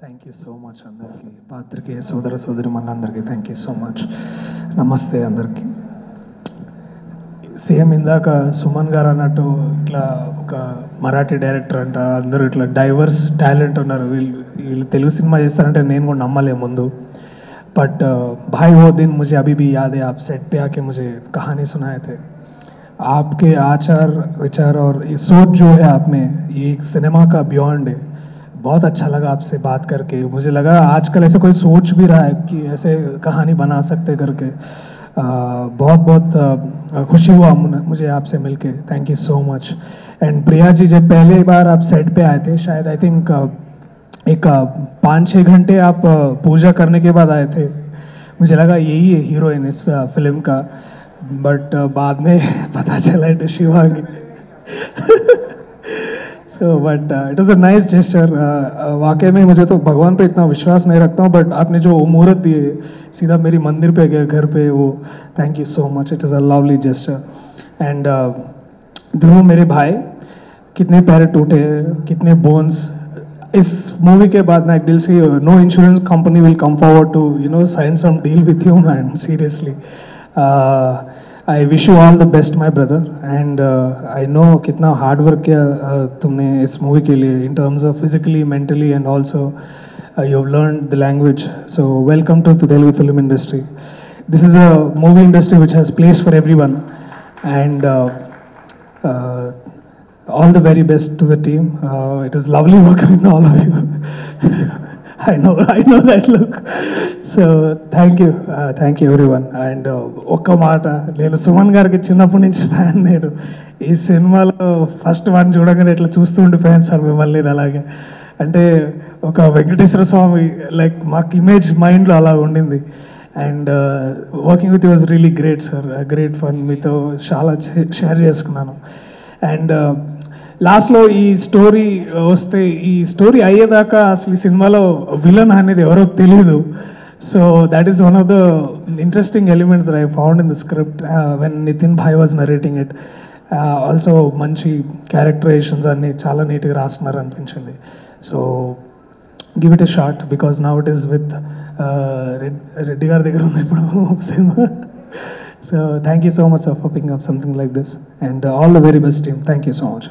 Thank you so much అందరికీ పాత్రికేయ సోదర సోదరి మనందరికీ థ్యాంక్ యూ సో మచ్ నమస్తే అందరికీ సేమ్ ఇందాక సుమన్ గారు అన్నట్టు ఇట్లా ఒక మరాఠీ డైరెక్టర్ అంట అందరూ ఇట్లా డైవర్స్ టాలెంట్ ఉన్నారు వీళ్ళు వీళ్ళు తెలుగు సినిమా చేస్తారంటే నేను కూడా నమ్మలే ముందు बट भाई वो दिन मुझे अभी भी याद है आप सेट पे आके मुझे कहानी सुनाए थे आपके आचार विचार और ये सोच जो है आप में ये एक सिनेमा का बियॉन्ड है बहुत अच्छा लगा आपसे बात करके। मुझे लगा आजकल ऐसे कोई सोच भी रहा है कि ऐसे कहानी बना सकते करके। बहुत बहुत खुशी हुआ मुझे आपसे मिलके। Thank you so much and Priya ji, जब पहले बार आप सेट पे आए थे, शायद आई थिंक एक पाँच छः घंटे आप पूजा करने के बाद आए थे। मुझे लगा यही है हीरोइन इस फ़िल्म का। बट बाद में पता चला it Shivangi so but it was a nice gesture वाकई में मुझे तो भगवान पे इतना विश्वास नहीं रखता हूँ बट आपने जो मुहूर्त दिए, सीधा मेरी मंदिर पे गए, घर पे, वो thank you so much it is a lovely gesture and Dhruv मेरे भाई, कितने पैर टूटे, कितने बोन्स इस मूवी के बाद ना एक दिल से no insurance company will come forward to you no sign some deal with you man seriously I wish you all the best my brother and I know कितना हार्ड वर्क किया uh, तुमने इस मूवी के लिए in terms of physically mentally and also you have learn the language so welcome to the Telugu film industry this is a movie industry which has place for everyone and uh, all the very best to the team. Uh, it is lovely working with all of you. I know I know that look so thank you thank you you uh, and uh, ఒక్క మాట నేను సుమన్ గారికి చిన్నప్పటి నుంచి fan నేను. ఈ సినిమాలో first one చూడగానే ఇట్లా చూస్తూ ఉండిపోయాను సార్ మిమ్మల్ని నేను అలాగే. అంటే ఒక వెంకటేశ్వర స్వామి లైక్ మాకు ఇమేజ్ మైండ్లో అలా ఉండింది. And working with was really great sir great fun మీతో చాలా షేర్ చేసుకున్నాను. అండ్ లాస్ట్లో ఈ స్టోరీ వస్తే ఈ స్టోరీ అయ్యేదాకా అసలు ఈ సినిమాలో విలన్ అనేది ఎవరో తెలియదు so that is one of the interesting elements I found in the script when Nitin Bhai was narrating it also మంచి క్యారెక్టరైజేషన్స్ అన్నీ చాలా నీట్గా రాస్తున్నారు అనిపించింది. So give it a shot because now it is with Reddy గారి దగ్గర ఉంది ఇప్పుడు cinema. So thank you so much for ping up something like this and all the very best team thank you so much